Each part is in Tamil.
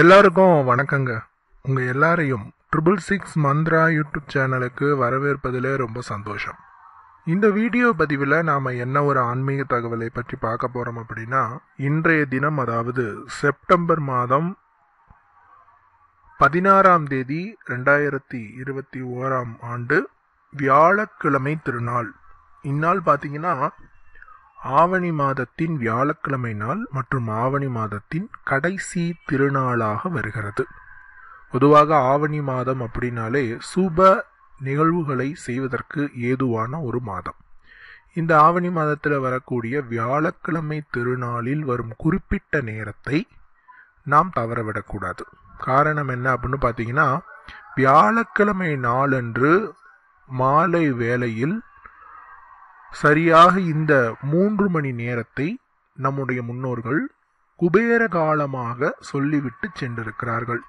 எல்லாருக்கும் வணக்கங்க. உங்கள் எல்லாரையும் ட்ரிபிள் சிக்ஸ் மந்த்ரா யூடியூப் சேனலுக்கு வரவேற்பதில் ரொம்ப சந்தோஷம். இந்த வீடியோ பதிவில் நாம் என்ன ஒரு ஆன்மீக தகவலை பற்றி பார்க்க போகிறோம் அப்படின்னா இன்றைய தினம் அதாவது செப்டம்பர் மாதம் பதினாறாம் தேதி ரெண்டாயிரத்தி இருபத்தி ஓராம் ஆண்டு வியாழக்கிழமை திருநாள். இந்நாள் பார்த்தீங்கன்னா ஆவணி மாதத்தின் வியாழக்கிழமை நாள் மற்றும் ஆவணி மாதத்தின் கடைசி திருநாளாக வருகிறது. பொதுவாக ஆவணி மாதம் அப்படின்னாலே சுப நிகழ்வுகளை செய்வதற்கு ஏதுவான ஒரு மாதம். இந்த ஆவணி மாதத்தில் வரக்கூடிய வியாழக்கிழமை திருநாளில் வரும் குறிப்பிட்ட நேரத்தை நாம் தவறவிடக்கூடாது. காரணம் என்ன அப்படின்னு பார்த்தீங்கன்னா வியாழக்கிழமை நாளன்று மாலை வேளையில் சரியாக இந்த மூன்று மணி நேரத்தை நம்முடைய முன்னோர்கள் குபேர காலமாக சொல்லிவிட்டு சென்றிருக்கிறார்கள்.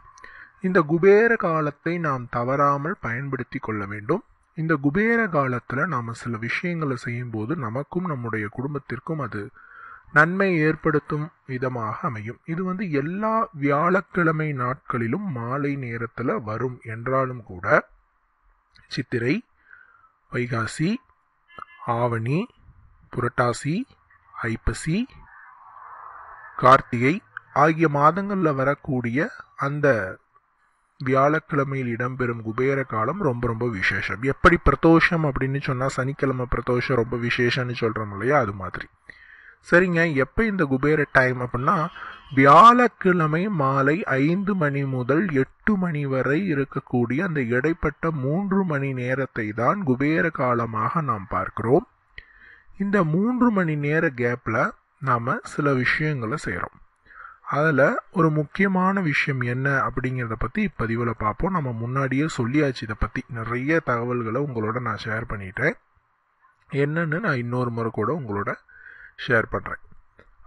இந்த குபேர காலத்தை நாம் தவறாமல் பயன்படுத்தி கொள்ள வேண்டும். இந்த குபேர காலத்தில் நாம் சில விஷயங்களை செய்யும்போது நமக்கும் நம்முடைய குடும்பத்திற்கும் அது நன்மை ஏற்படுத்தும் விதமாக அமையும். இது வந்து எல்லா வியாழக்கிழமை நாட்களிலும் மாலை நேரத்தில் வரும். என்றாலும் கூட சித்திரை வைகாசி ஆவணி புரட்டாசி ஐப்பசி கார்த்திகை ஆகிய மாதங்களில் வரக்கூடிய அந்த வியாழக்கிழமையில் இடம்பெறும் குபேர காலம் ரொம்ப ரொம்ப விசேஷம். எப்படி பிரதோஷம் அப்படின்னு சொன்னால் சனிக்கிழமை பிரதோஷம் ரொம்ப விசேஷம்னு சொல்கிறோம் இல்லையா? அது மாதிரி. சரிங்க எப்போ இந்த குபேர டைம் அப்படின்னா வியாழக்கிழமை மாலை ஐந்து மணி முதல் எட்டு மணி வரை இருக்கக்கூடிய அந்த இடைப்பட்ட மூன்று மணி நேரத்தை தான் குபேர காலமாக நாம் பார்க்கிறோம். இந்த மூன்று மணி நேர கேப்பில் நாம் சில விஷயங்களை செய்கிறோம் அதில் ஒரு முக்கியமான விஷயம் என்ன அப்படிங்கிறத பற்றி இப்பதிவில் பார்ப்போம். நம்ம முன்னாடியே சொல்லியாச்சு இதை பற்றி நிறைய தகவல்களை உங்களோட நான் ஷேர் பண்ணிட்டேன். என்னன்னு நான் இன்னொரு முறை கூட உங்களோட ஷேர் பண்ணுறேன்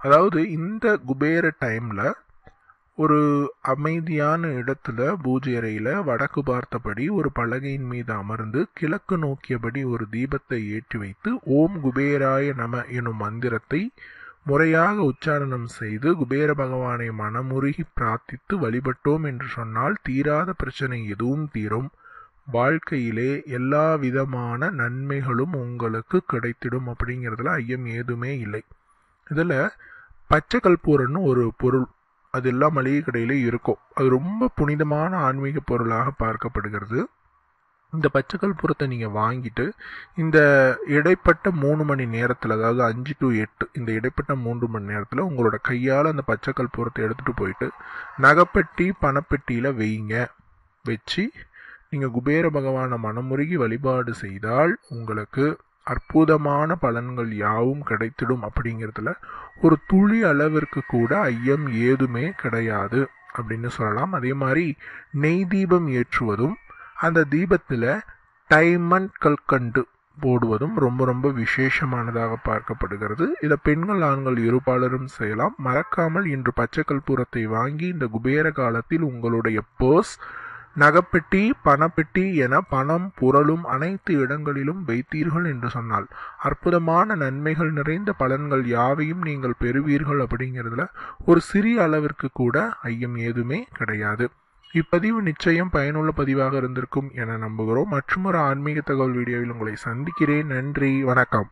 அதாவது இந்த குபேர டைமில் ஒரு அமைதியான இடத்துல பூஜை அறையில் வடக்கு பார்த்தபடி ஒரு பலகையின் மீது அமர்ந்து கிழக்கு நோக்கியபடி ஒரு தீபத்தை ஏற்றி வைத்து ஓம் குபேராய நம எனும் மந்திரத்தை முறையாக உச்சாரணம் செய்து குபேர பகவானை மனமுருகி பிரார்த்தித்து வழிபட்டோம் என்று சொன்னால் தீராத பிரச்சனை எதுவும் தீரும். வாழ்க்கையிலே எல்லா விதமான நன்மைகளும் உங்களுக்கு கிடைத்திடும் அப்படிங்கிறதுல ஐயம் ஏதுமே இல்லை. இதில் பச்சை கல்பூரன்னு ஒரு பொருள் அது எல்லா மளிகை கடையிலையும் இருக்கும். அது ரொம்ப புனிதமான ஆன்மீக பொருளாக பார்க்கப்படுகிறது. இந்த பச்சை கற்பூரத்தை நீங்கள் வாங்கிட்டு இந்த இடைப்பட்ட மூணு மணி நேரத்தில் அதாவது அஞ்சு டு எட்டு இந்த இடைப்பட்ட மூன்று மணி நேரத்தில் உங்களோட கையால் அந்த பச்சை கற்பூரத்தை எடுத்துகிட்டு போயிட்டு நகைப்பெட்டி பணப்பெட்டியில் வைங்க. வச்சு நீங்கள் குபேர பகவானை மனமுருகி வழிபாடு செய்தால் உங்களுக்கு அற்புதமான பலன்கள் யாவும் கிடைத்திடும் அப்படிங்கிறதுல ஒரு துளி அளவிற்கு கூட ஐயம் ஏதுமே கிடையாது அப்படின்னு சொல்லலாம். அதே மாதிரி நெய் தீபம் ஏற்றுவதும் அந்த தீபத்தில் டைமண்ட் கல்கண்டு போடுவதும் ரொம்ப ரொம்ப விசேஷமானதாக பார்க்கப்படுகிறது. இதை பெண்கள் ஆண்கள் இருபாலரும் செய்யலாம். மறக்காமல் இன்று பச்சை கற்பூரத்தை வாங்கி இந்த குபேர காலத்தில் உங்களுடைய பர்ஸ் நகைப்பெட்டி பணப்பெட்டி என பணம் புரளும் அனைத்து இடங்களிலும் வைத்தீர்கள் என்று சொன்னால் அற்புதமான நன்மைகள் நிறைந்த பலன்கள் யாவையும் நீங்கள் பெறுவீர்கள் அப்படிங்கிறதுல ஒரு சிறிய அளவிற்கு கூட ஐயம் ஏதுமே கிடையாது. இப்பதிவு நிச்சயம் பயனுள்ள பதிவாக இருந்திருக்கும் என நம்புகிறோம். மற்றும் ஒரு ஆன்மீக தகவல் வீடியோவில் உங்களை சந்திக்கிறேன். நன்றி. வணக்கம்.